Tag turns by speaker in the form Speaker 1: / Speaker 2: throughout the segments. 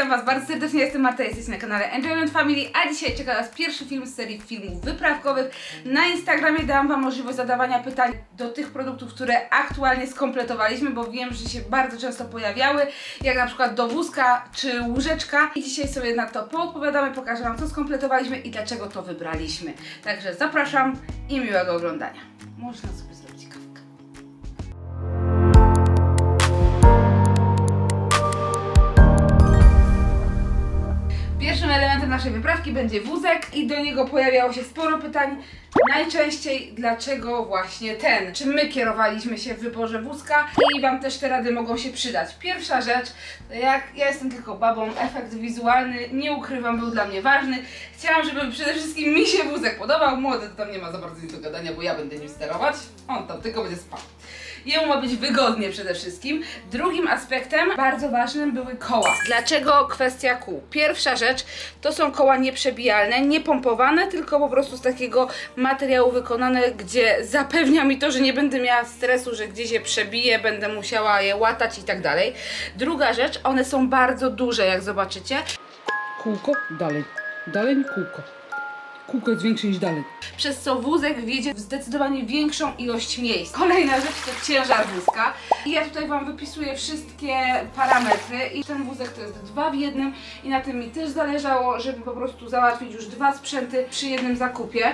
Speaker 1: Witam Was bardzo serdecznie, jestem Marta, jesteście na kanale Enjoyment Family, a dzisiaj czeka nas pierwszy film z serii filmów wyprawkowych. Na Instagramie dałam Wam możliwość zadawania pytań do tych produktów, które aktualnie skompletowaliśmy, bo wiem, że się bardzo często pojawiały, jak na przykład do wózka czy łóżeczka. I dzisiaj sobie na to poodpowiadamy, pokażę Wam co skompletowaliśmy i dlaczego to wybraliśmy. Także zapraszam i miłego oglądania. Można sobie Pierwszym elementem naszej wyprawki będzie wózek i do niego pojawiało się sporo pytań. Najczęściej dlaczego właśnie ten? Czy my kierowaliśmy się w wyborze wózka i Wam też te rady mogą się przydać. Pierwsza rzecz, jak ja jestem tylko babą, efekt wizualny, nie ukrywam, był dla mnie ważny. Chciałam, żeby przede wszystkim mi się wózek podobał. Młody to tam nie ma za bardzo nic do gadania, bo ja będę nim sterować. On tam tylko będzie spał. Jemu ma być wygodnie przede wszystkim. Drugim aspektem, bardzo ważnym, były koła. Dlaczego kwestia kół? Pierwsza rzecz, to są koła nieprzebijalne, nie pompowane, tylko po prostu z takiego materiału wykonane, gdzie zapewnia mi to, że nie będę miała stresu, że gdzieś je przebiję, będę musiała je łatać i tak dalej. Druga rzecz, one są bardzo duże, jak zobaczycie.
Speaker 2: Kółko, dalej. Dalej, kółko. Kółko jest większe niż dalej.
Speaker 1: przez co wózek wjedzie w zdecydowanie większą ilość miejsc. Kolejna rzecz to ciężar wózka. I ja tutaj Wam wypisuję wszystkie parametry i ten wózek to jest dwa w jednym i na tym mi też zależało, żeby po prostu załatwić już dwa sprzęty przy jednym zakupie.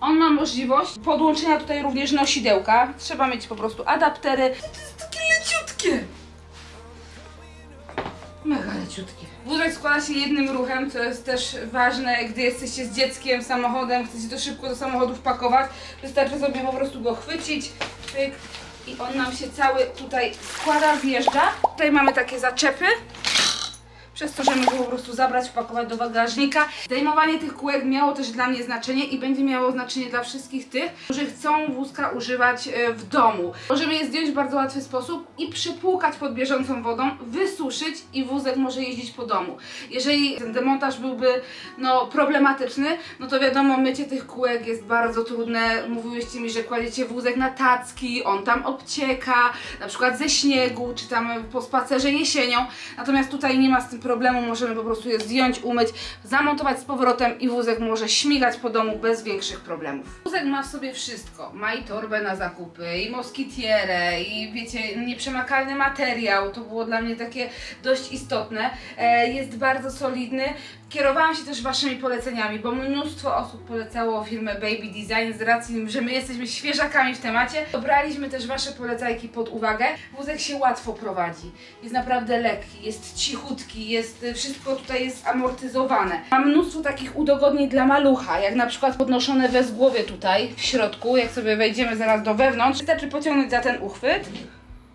Speaker 1: On ma możliwość podłączenia tutaj również nosidełka. Trzeba mieć po prostu adaptery. To jest takie leciutkie. Mega leciutkie. Wózek składa się jednym ruchem, co jest też ważne, gdy jesteście z dzieckiem, samochodem, chcecie to szybko do samochodu wpakować. Wystarczy sobie po prostu go chwycić, pyk, i on nam się cały tutaj składa, wjeżdża. Tutaj mamy takie zaczepy, przez to, że go po prostu zabrać, wpakować do bagażnika. Zdejmowanie tych kółek miało też dla mnie znaczenie i będzie miało znaczenie dla wszystkich tych, którzy chcą wózka używać e, w domu. Możemy je zdjąć w bardzo łatwy sposób i przypłukać pod bieżącą wodą, wysuszyć i wózek może jeździć po domu. Jeżeli ten demontaż byłby no, problematyczny, no to wiadomo, mycie tych kółek jest bardzo trudne. Mówiłyście mi, że kładziecie wózek na tacki, on tam obcieka, na przykład ze śniegu, czy tam po spacerze jesienią. Natomiast tutaj nie ma z tym problemu, możemy po prostu je zdjąć, umyć, zamontować z powrotem i wózek może śmigać po domu bez większych problemów. Wózek ma w sobie wszystko. Ma i torbę na zakupy, i moskitierę, i wiecie, nieprzemakalny materiał. To było dla mnie takie dość istotne. E, jest bardzo solidny. Kierowałam się też waszymi poleceniami, bo mnóstwo osób polecało firmę Baby Design z racji, że my jesteśmy świeżakami w temacie. Dobraliśmy też wasze polecajki pod uwagę. Wózek się łatwo prowadzi. Jest naprawdę lekki, jest cichutki, jest wszystko tutaj jest amortyzowane. Ma mnóstwo takich udogodnień dla malucha, jak na przykład podnoszone wezgłowie tutaj w środku, jak sobie wejdziemy zaraz do wewnątrz. Wystarczy pociągnąć za ten uchwyt.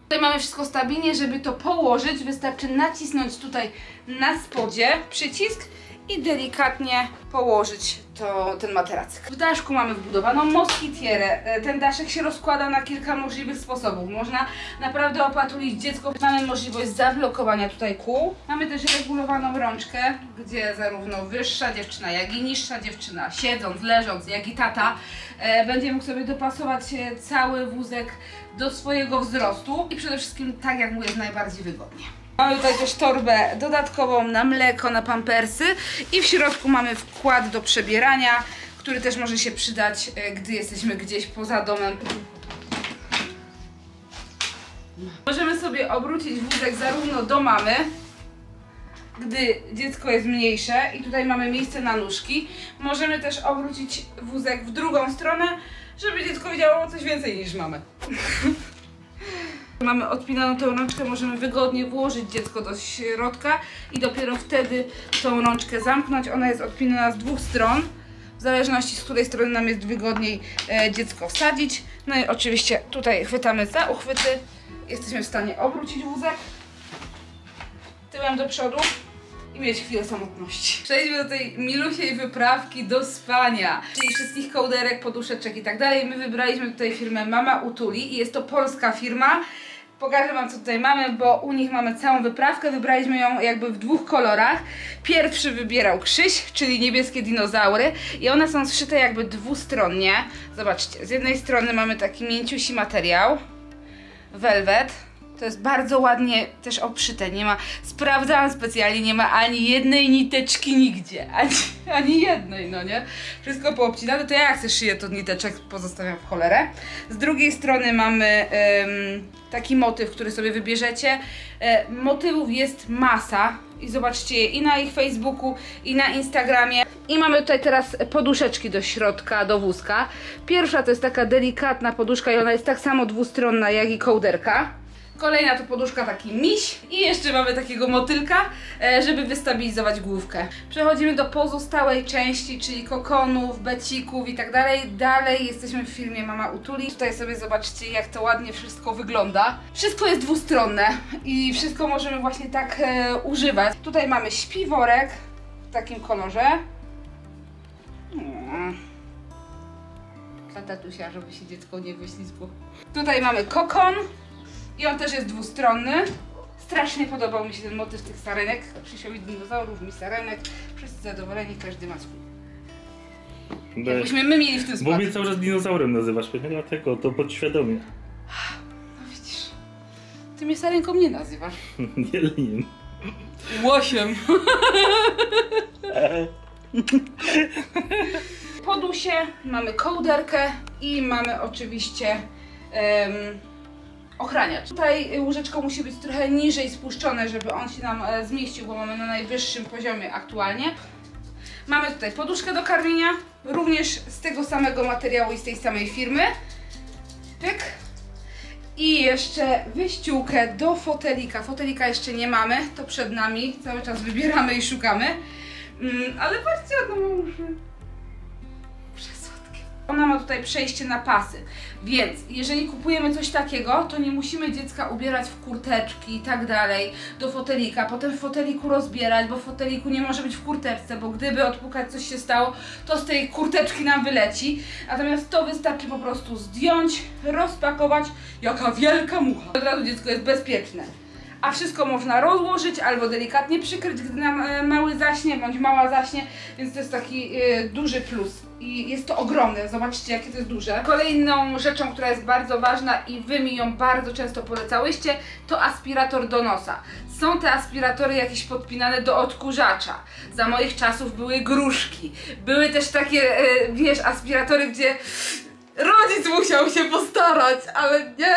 Speaker 1: Tutaj mamy wszystko stabilnie, żeby to położyć, wystarczy nacisnąć tutaj na spodzie przycisk i delikatnie położyć to, ten materacyk. W daszku mamy wbudowaną moskitierę. E, Ten daszek się rozkłada na kilka możliwych sposobów. Można naprawdę opatulić dziecko. Mamy możliwość zablokowania tutaj kół. Mamy też regulowaną rączkę, gdzie zarówno wyższa dziewczyna, jak i niższa dziewczyna, siedząc, leżąc, jak i tata, e, będzie mógł sobie dopasować e, cały wózek do swojego wzrostu i przede wszystkim tak jak mu jest najbardziej wygodnie. Mamy tutaj też torbę dodatkową na mleko, na pampersy i w środku mamy wkład do przebierania, który też może się przydać, e, gdy jesteśmy gdzieś poza domem. Możemy sobie obrócić wózek zarówno do mamy, gdy dziecko jest mniejsze i tutaj mamy miejsce na nóżki. Możemy też obrócić wózek w drugą stronę, żeby dziecko widziało coś więcej niż mamy. Mamy odpinaną tą rączkę, możemy wygodnie włożyć dziecko do środka i dopiero wtedy tą rączkę zamknąć. Ona jest odpinana z dwóch stron, w zależności z której strony nam jest wygodniej e, dziecko wsadzić. No i oczywiście tutaj chwytamy za uchwyty, jesteśmy w stanie obrócić wózek tyłem do przodu i mieć chwilę samotności. Przejdźmy do tej milusiej wyprawki do spania, czyli wszystkich kołderek, poduszeczek i tak dalej. My wybraliśmy tutaj firmę Mama Utuli i jest to polska firma. Pokażę Wam co tutaj mamy, bo u nich mamy całą wyprawkę, wybraliśmy ją jakby w dwóch kolorach. Pierwszy wybierał Krzyś, czyli niebieskie dinozaury i one są zszyte jakby dwustronnie. Zobaczcie, z jednej strony mamy taki mięciusi materiał, velvet, To jest bardzo ładnie też obszyte. Nie ma, sprawdzałam specjalnie, nie ma ani jednej niteczki nigdzie. Ani, ani jednej, no nie? Wszystko poobcinane. To ja jak chcę szyję, to niteczek pozostawiam w cholerę. Z drugiej strony mamy em, taki motyw, który sobie wybierzecie. E, motywów jest masa. I zobaczcie je i na ich Facebooku, i na Instagramie. I mamy tutaj teraz poduszeczki do środka, do wózka. Pierwsza to jest taka delikatna poduszka i ona jest tak samo dwustronna jak i kołderka. Kolejna to poduszka taki miś i jeszcze mamy takiego motylka, e, żeby wystabilizować główkę. Przechodzimy do pozostałej części, czyli kokonów, becików i tak dalej. Dalej jesteśmy w filmie Mama Utuli. Tutaj sobie zobaczcie jak to ładnie wszystko wygląda. Wszystko jest dwustronne i wszystko możemy właśnie tak e, używać. Tutaj mamy śpiworek w takim kolorze. Mm. Dla tatusia, żeby się dziecko nie wyślizgło. Tutaj mamy kokon. I on też jest dwustronny. Strasznie podobał mi się ten motyw tych sarenek. Krzysiowi dinozaurów, mi sarenek. Wszyscy zadowoleni, każdy ma swój. Jakbyśmy my mieli w tym
Speaker 3: Bo mnie cały czas dinozaurem nazywasz, pewnie dlatego, to podświadomie.
Speaker 1: No widzisz. Ty mnie sarenką nie nazywasz.
Speaker 3: Jelin.
Speaker 1: Łosiem. Podusie, mamy kołderkę i mamy oczywiście em, ochraniacz. Tutaj łóżeczko musi być trochę niżej spuszczone, żeby on się nam e, zmieścił, bo mamy na najwyższym poziomie aktualnie. Mamy tutaj poduszkę do karmienia, również z tego samego materiału i z tej samej firmy. Pyk. I jeszcze wyściółkę do fotelika. Fotelika jeszcze nie mamy, to przed nami. Cały czas wybieramy i szukamy. Mm, ale patrzcie, ona ma uszy. Ona ma tutaj przejście na pasy. Więc jeżeli kupujemy coś takiego, to nie musimy dziecka ubierać w kurteczki i tak dalej do fotelika. Potem w foteliku rozbierać, bo w foteliku nie może być w kurteczce, bo gdyby odpukać coś się stało, to z tej kurteczki nam wyleci. Natomiast to wystarczy po prostu zdjąć, rozpakować. Jaka wielka mucha! Od razu dziecko jest bezpieczne. A wszystko można rozłożyć albo delikatnie przykryć, gdy nam e, mały zaśnie bądź mała zaśnie, więc to jest taki e, duży plus. I jest to ogromne, zobaczcie jakie to jest duże. Kolejną rzeczą, która jest bardzo ważna i wy mi ją bardzo często polecałyście, to aspirator do nosa. Są te aspiratory jakieś podpinane do odkurzacza. Za moich czasów były gruszki. Były też takie, e, wiesz, aspiratory, gdzie rodzic musiał się postarać, ale nie,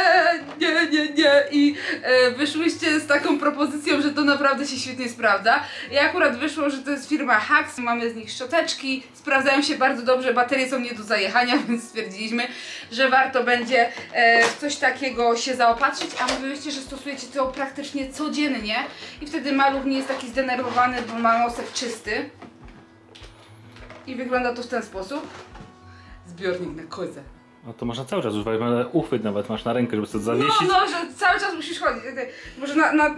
Speaker 1: nie, nie, nie. I e, wyszłyście z taką propozycją, że to naprawdę się świetnie sprawdza. I akurat wyszło, że to jest firma Hax, mamy z nich szczoteczki, sprawdzają się bardzo dobrze, baterie są nie do zajechania, więc stwierdziliśmy, że warto będzie e, w coś takiego się zaopatrzyć, a mówiłyście, że stosujecie to praktycznie codziennie i wtedy maluch nie jest taki zdenerwowany, bo ma nosek czysty. I wygląda to w ten sposób. Zbiornik na kozę.
Speaker 3: No to można cały czas używać, ale uchwyt nawet masz na rękę, żeby sobie
Speaker 1: No,
Speaker 3: zawiesić.
Speaker 1: no, że cały czas musisz chodzić. Może na... na...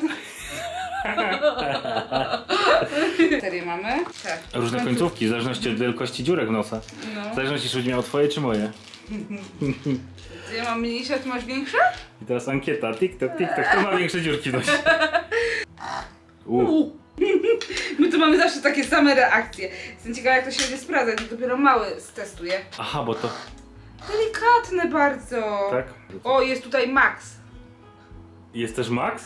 Speaker 1: Serię mamy? Tak.
Speaker 3: Różne końcówki, w zależności od wielkości dziurek w nosa. W
Speaker 1: No.
Speaker 3: zależności, czy będzie miał twoje, czy moje.
Speaker 1: Ja mam mniejsze, ty masz większe?
Speaker 3: I teraz ankieta, TikTok, TikTok, kto ma większe dziurki w nosie? U.
Speaker 1: My tu mamy zawsze takie same reakcje. Jestem ciekawa jak to się będzie sprawdzać, dopiero mały stestuje.
Speaker 3: Aha, bo to...
Speaker 1: Delikatne bardzo.
Speaker 3: Tak?
Speaker 1: O, jest tutaj Max.
Speaker 3: Jest też Max?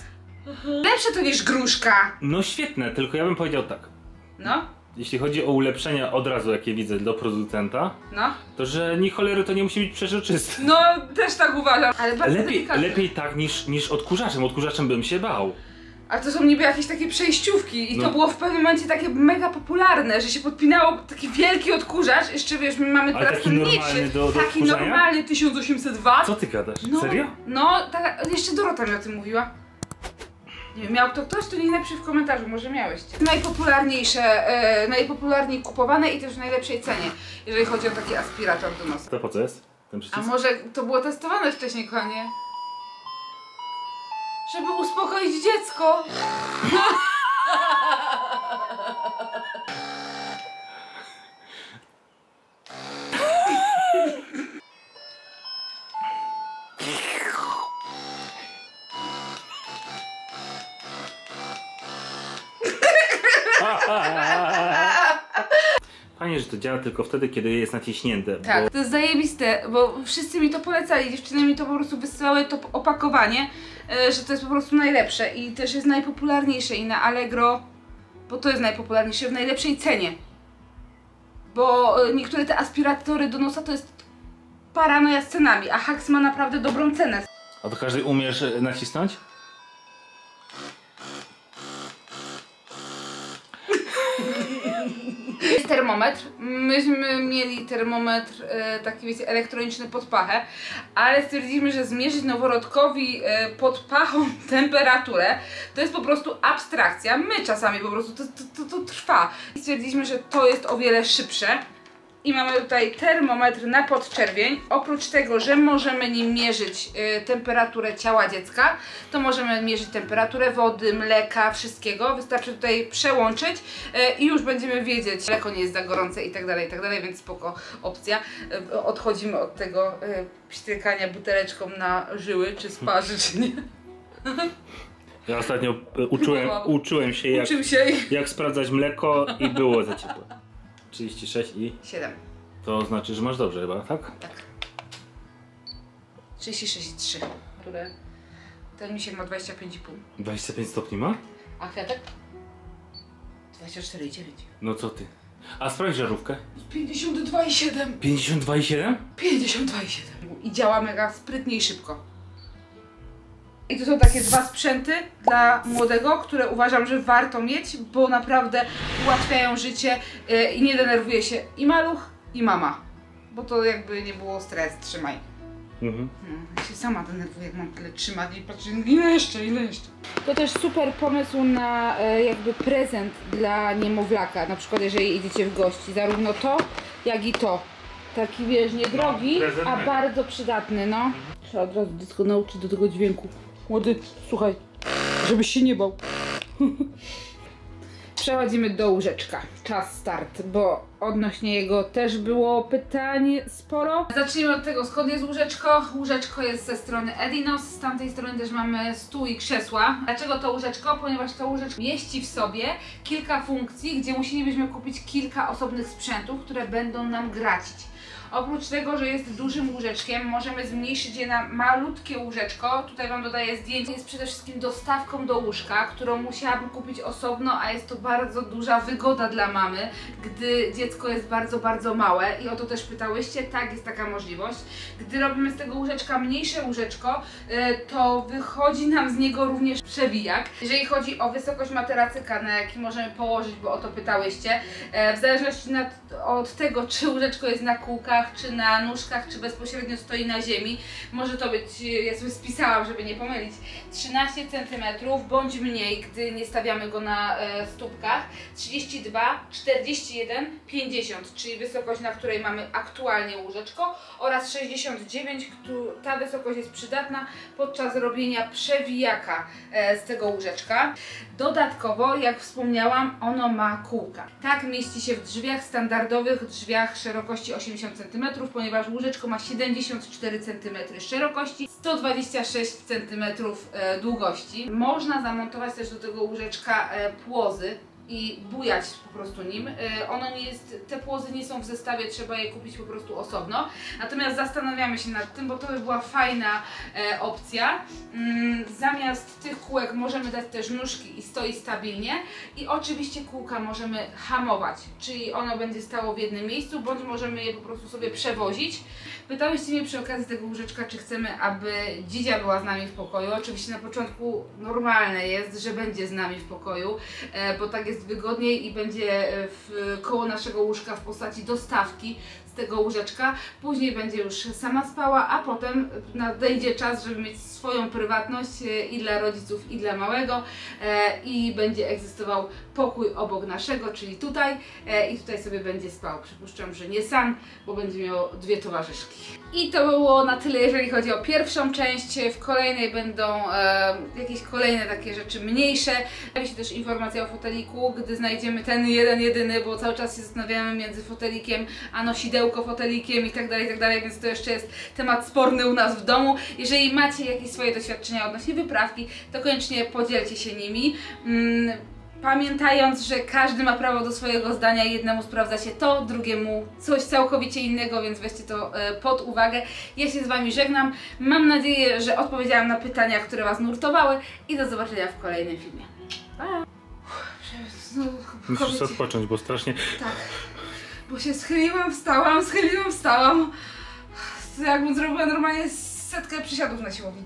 Speaker 1: Lepsze to niż gruszka.
Speaker 3: No świetne, tylko ja bym powiedział tak.
Speaker 1: No,
Speaker 3: Jeśli chodzi o ulepszenia od razu, jakie widzę do producenta,
Speaker 1: no.
Speaker 3: to że ni cholery to nie musi być przeżyczysty.
Speaker 1: No, też tak uważam. Ale bardzo
Speaker 3: Lepiej,
Speaker 1: delikatne.
Speaker 3: lepiej tak niż, niż odkurzaczem. Odkurzaczem bym się bał.
Speaker 1: A to są niby jakieś takie przejściówki i
Speaker 3: No.
Speaker 1: to było w pewnym momencie takie mega popularne, że się podpinało taki wielki odkurzacz, jeszcze wiesz, my mamy
Speaker 3: Ale
Speaker 1: teraz
Speaker 3: taki
Speaker 1: ten
Speaker 3: normalny do- do
Speaker 1: taki
Speaker 3: odkurzania?
Speaker 1: normalny 1800 W.
Speaker 3: Co ty gadasz?
Speaker 1: No,
Speaker 3: Serio?
Speaker 1: No, tak, jeszcze Dorota mi o tym mówiła. Nie wiem, miał to ktoś, to niech napisze w komentarzu, może miałeś. Najpopularniejsze, e, najpopularniej kupowane i też w najlepszej cenie, jeżeli chodzi o taki aspirator do nosa.
Speaker 3: To po co jest
Speaker 1: A może to było testowane wcześniej, kochanie? Żeby uspokoić dziecko.
Speaker 3: to działa tylko wtedy, kiedy jest naciśnięte.
Speaker 1: Tak, to jest zajebiste, bo wszyscy mi to polecali, dziewczyny mi to po prostu wysyłały to opakowanie, e, że to jest po prostu najlepsze i też jest najpopularniejsze i na Allegro, bo to jest najpopularniejsze w najlepszej cenie. Bo e, niektóre te aspiratory do nosa to jest paranoja z cenami, a Hax ma naprawdę dobrą cenę.
Speaker 3: A to każdy umiesz e, nacisnąć?
Speaker 1: Termometr. Myśmy mieli termometr e, taki, wiecie, elektroniczny pod pachę, ale stwierdziliśmy, że zmierzyć noworodkowi e, pod pachą temperaturę to jest po prostu abstrakcja. My czasami po prostu to, to, to, to trwa. I stwierdziliśmy, że to jest o wiele szybsze. I mamy tutaj termometr na podczerwień. Oprócz tego, że możemy nim mierzyć y, temperaturę ciała dziecka, to możemy mierzyć temperaturę wody, mleka, wszystkiego. Wystarczy tutaj przełączyć y, i już będziemy wiedzieć, mleko nie jest za gorące i tak dalej, i tak dalej, więc spoko opcja. Y, odchodzimy od tego y, pstrykania buteleczką na żyły, czy sparzy, czy nie.
Speaker 3: Ja ostatnio e, uczyłem, uczyłem się jak,
Speaker 1: Uczył się
Speaker 3: jak sprawdzać mleko i było za ciepłe. 36 i
Speaker 1: 7,
Speaker 3: to znaczy, że masz dobrze chyba, tak?
Speaker 1: tak. 36 i 3, które... Ten mi się ma 25,5.
Speaker 3: 25 stopni ma?
Speaker 1: A kwiatek? 24,9.
Speaker 3: No co ty? A sprawdź żarówkę.
Speaker 1: 52,7.
Speaker 3: 52,7?
Speaker 1: 52,7. I działa mega sprytnie i szybko. I to są takie dwa sprzęty dla młodego, które uważam, że warto mieć, bo naprawdę ułatwiają życie yy, i nie denerwuje się i maluch, i mama. Bo to jakby nie było stres, trzymaj.
Speaker 3: Mhm.
Speaker 1: No, ja się sama denerwuję, jak mam tyle trzymać i patrzę, ile jeszcze, ile jeszcze. To też super pomysł na e, jakby prezent dla niemowlaka, na przykład jeżeli idziecie w gości, zarówno to, jak i to. Taki wiesz, niedrogi,
Speaker 3: No,
Speaker 1: a bardzo przydatny, no. Trzeba od razu dziecko nauczyć do tego dźwięku. Młody, słuchaj, żebyś się nie bał. Przechodzimy do łóżeczka. Czas start, bo odnośnie jego też było pytań sporo. Zacznijmy od tego, skąd jest łóżeczko. Łóżeczko jest ze strony Edinos, z tamtej strony też mamy stół i krzesła. Dlaczego to łóżeczko? Ponieważ to łóżeczko mieści w sobie kilka funkcji, gdzie musielibyśmy kupić kilka osobnych sprzętów, które będą nam gracić. Oprócz tego, że jest dużym łóżeczkiem, możemy zmniejszyć je na malutkie łóżeczko. Tutaj Wam dodaję zdjęcie. Jest przede wszystkim dostawką do łóżka, którą musiałabym kupić osobno, a jest to bardzo duża wygoda dla mamy, gdy dziecko jest bardzo, bardzo małe. I o to też pytałyście. Tak, jest taka możliwość. Gdy robimy z tego łóżeczka mniejsze łóżeczko, y, to wychodzi nam z niego również przewijak. Jeżeli chodzi o wysokość materacyka, na jaki możemy położyć, bo o to pytałyście, e, w zależności od tego, czy łóżeczko jest na kółkach, czy na nóżkach, czy bezpośrednio stoi na ziemi, może to być, e, ja sobie spisałam, żeby nie pomylić, 13 cm bądź mniej, gdy nie stawiamy go na e, stópkach, 32, 41, 50, czyli wysokość, na której mamy aktualnie łóżeczko oraz 69, któ- ta wysokość jest przydatna podczas robienia przewijaka e, z tego łóżeczka. Dodatkowo, jak wspomniałam, ono ma kółka. Tak mieści się w drzwiach standardowych, drzwiach szerokości 80 cm, ponieważ łóżeczko ma 74 cm szerokości, 126 cm e, długości. Można zamontować też do tego łóżeczka e, płozy i bujać po prostu nim. E, Ono nie jest, te płozy nie są w zestawie, trzeba je kupić po prostu osobno. Natomiast zastanawiamy się nad tym, bo to by była fajna e, opcja. Mm, zamiast tych kółek możemy dać też nóżki i stoi stabilnie. I oczywiście kółka możemy hamować, czyli ono będzie stało w jednym miejscu, bądź możemy je po prostu sobie przewozić. Pytałyście mnie przy okazji tego łóżeczka, czy chcemy, aby dzidzia była z nami w pokoju. Oczywiście na początku normalne jest, że będzie z nami w pokoju, e, bo tak jest wygodniej i będzie e, w, koło naszego łóżka w postaci dostawki tego łóżeczka. Później będzie już sama spała, a potem nadejdzie czas, żeby mieć swoją prywatność e, i dla rodziców, i dla małego e, i będzie egzystował pokój obok naszego, czyli tutaj e, i tutaj sobie będzie spał. Przypuszczam, że nie sam, bo będzie miał dwie towarzyszki. I to było na tyle, jeżeli chodzi o pierwszą część. W kolejnej będą jakieś kolejne takie rzeczy mniejsze. Pojawi się też informacja o foteliku, gdy znajdziemy ten jeden, jedyny, bo cały czas się zastanawiamy między fotelikiem a nosidełko fotelikiem i tak dalej, i tak dalej, więc to jeszcze jest temat sporny u nas w domu. Jeżeli macie jakieś swoje doświadczenia odnośnie wyprawki, to koniecznie podzielcie się nimi. Mm, pamiętając, że każdy ma prawo do swojego zdania, jednemu sprawdza się to, drugiemu coś całkowicie innego, więc weźcie to e, pod uwagę. Ja się z Wami żegnam. Mam nadzieję, że odpowiedziałam na pytania, które Was nurtowały i do zobaczenia w kolejnym filmie. Pa!
Speaker 3: Musisz odpocząć, bo strasznie...
Speaker 1: Tak. Bo się schyliłam, wstałam, schyliłam, wstałam. Jakbym zrobiła normalnie setkę przysiadów na siłowni.